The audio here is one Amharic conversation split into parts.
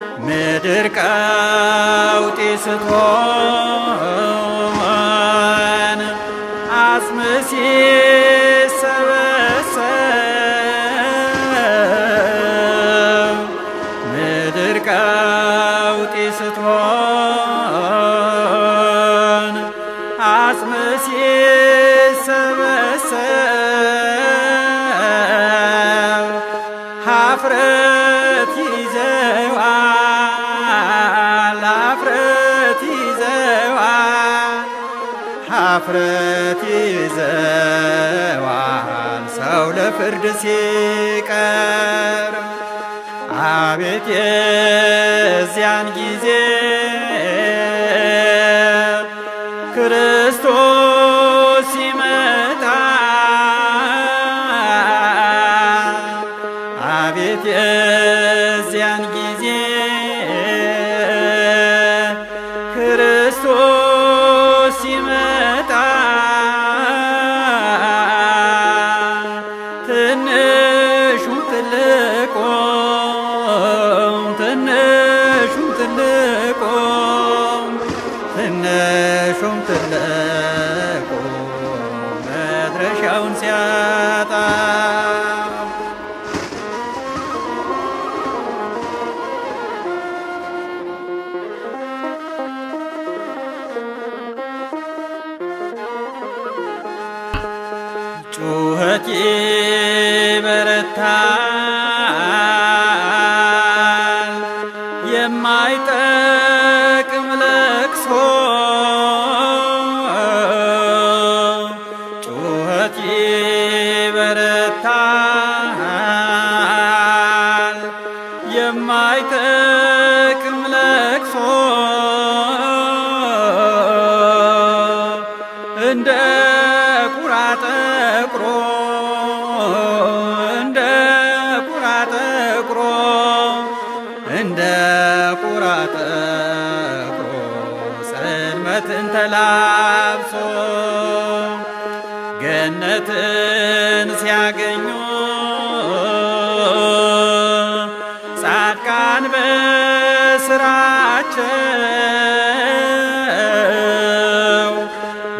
ምድር ቀውጢ ስትሆን አጽም ሲሰበሰብ ምድር ቀውጢ ስትሆን ሀፍረት ይዘዋል ሰው ለፍርድ ሲቀር አቤት የዚያን ጊዜ ክርስቶስ ሲመጣ። አቤት የዚያን ጊዜ ትልቁም ትንሹም ትልቁም መድረሻውን ሲያጣ። ጩኸት ይበረታል የማይጠቅም ለቅሶ። ጩኸት ይበረታል የማይጠቅም ለቅሶ። እንደ ቁራ ጠቁሮ እንደ ቁራ ጠቁሮ ጽልመትን ተላብሶ ገነትን ሲያገኙ ጻድቃን በስራቸው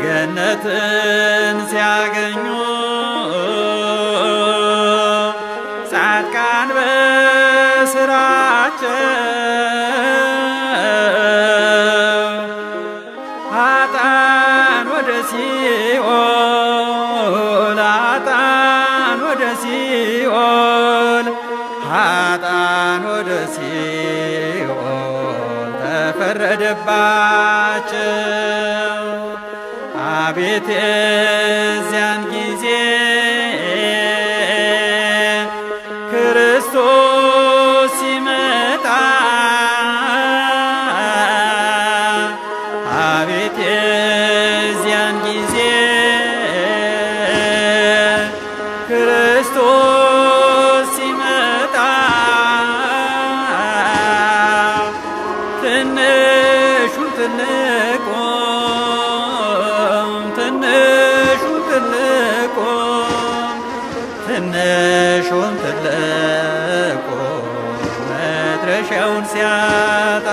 ገነትን ሲያገኙ በስራቸው ሀጣን ወደ ሲኦል ሀጣን ወደ ሲኦል ሀጣን ወደ ሲኦል ተፈረደባቸው። አቤት የዚያን ጊዜ ትንሹን ትልቁም መድረሻውን ሲያጣ